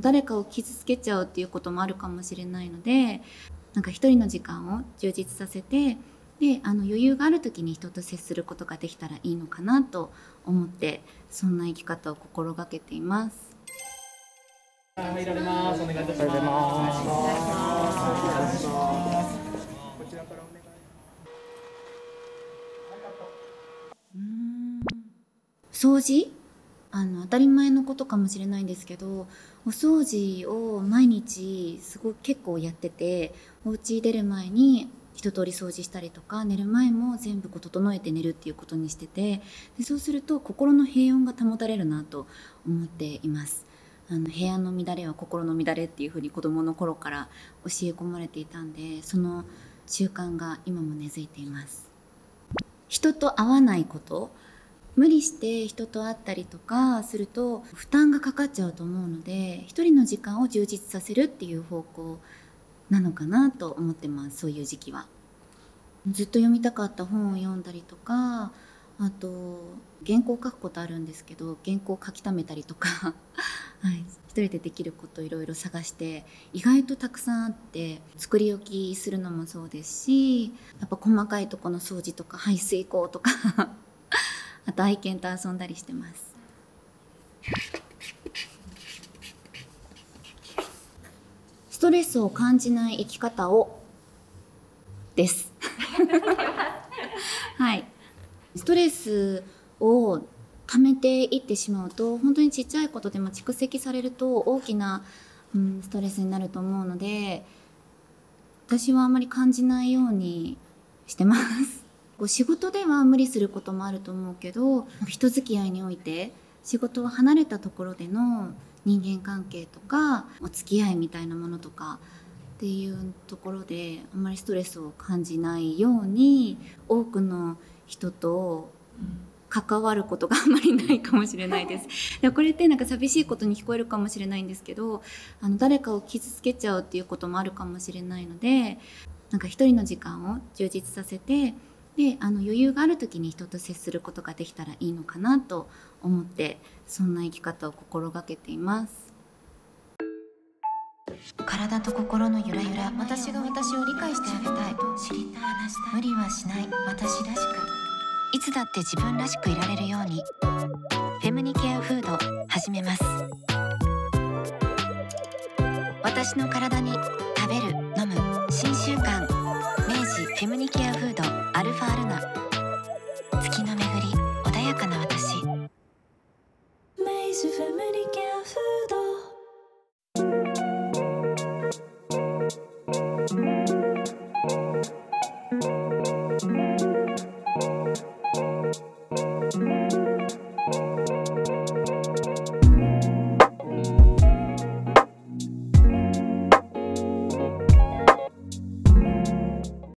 誰かを傷つけちゃうっていうこともあるかもしれないのでなんか一人の時間を充実させてであの余裕がある時に人と接することができたらいいのかなと思ってそんな生き方を心がけています。ます。お願いいたします。お願いします。こちらからお願い。掃除？あの当たり前のことかもしれないんですけどお掃除を毎日すごく結構やっててお家出る前に一通り掃除したりとか寝る前も全部こう整えて寝るっていうことにしててでそうすると心の平穏が保たれるなと思っています。あの部屋の乱れは心の乱れっていうふうに子どもの頃から教え込まれていたんでその習慣が今も根付いています。人と会わないこと無理して人と会ったりとかすると負担がかかっちゃうと思うので一人の時間を充実させるっていう方向なのかなと思ってますそういう時期は。ずっと読みたかった本を読んだりとかあと原稿を書くことあるんですけど原稿を書き溜めたりとか、はい、一人でできることいろいろ探して意外とたくさんあって作り置きするのもそうですしやっぱ細かいとこの掃除とか排水口とか。あと愛犬と遊んだりしてます。ストレスを感じない生き方をです。はい。ストレスを溜めていってしまうと本当にちっちゃいことでも蓄積されると大きな、うん、ストレスになると思うので私はあまり感じないようにしてます。こう仕事では無理することもあると思うけど人付き合いにおいて仕事を離れたところでの人間関係とかお付き合いみたいなものとかっていうところであんまりストレスを感じないように多くの人と関わることがあんまりないかもしれないです。でこれってなんか寂しいことに聞こえるかもしれないんですけどあの誰かを傷つけちゃうっていうこともあるかもしれないのでなんか一人の時間を充実させてであの余裕がある時に人と接することができたらいいのかなと思ってそんな生き方を心がけています。体と心のゆらゆら私が私を理解してあげたい。知りたい話したい。無理はしない。私らしく。いつだって自分らしくいられるようにフェムニケアフード始めます。私の体に食べる飲む新習慣